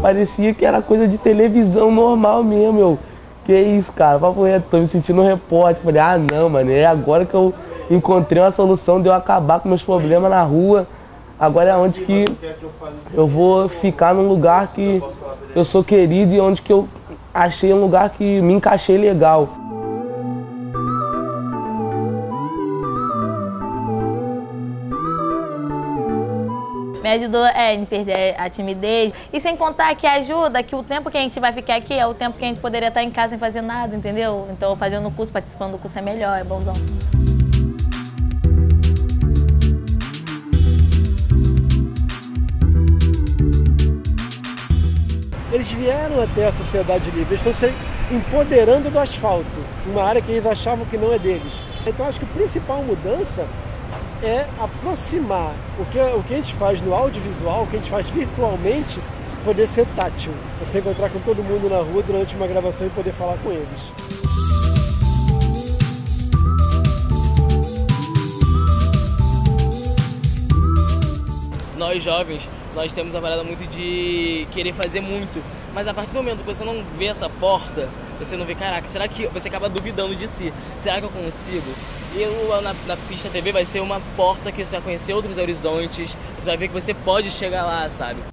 parecia que era coisa de televisão normal mesmo, meu. Que isso, cara, papo reto, tô me sentindo um repórter. Falei, ah não, mano, é agora que eu encontrei uma solução de eu acabar com meus problemas na rua. Agora é onde que eu vou ficar num lugar que eu sou querido e onde que eu achei um lugar que me encaixei legal. Me ajudou é, em perder a timidez. E sem contar que ajuda que o tempo que a gente vai ficar aqui é o tempo que a gente poderia estar em casa sem fazer nada, entendeu? Então fazendo o curso, participando do curso é melhor, é bonzão. Eles vieram até a sociedade livre, eles estão se empoderando do asfalto, uma área que eles achavam que não é deles. Então acho que a principal mudança é aproximar o que, o que a gente faz no audiovisual, o que a gente faz virtualmente, poder ser tátil. Você encontrar com todo mundo na rua durante uma gravação e poder falar com eles. nós jovens, nós temos a parada muito de querer fazer muito. Mas a partir do momento que você não vê essa porta, você não vê, caraca, será que você acaba duvidando de si? Será que eu consigo? E na, na pista TV vai ser uma porta que você vai conhecer outros horizontes, você vai ver que você pode chegar lá, sabe?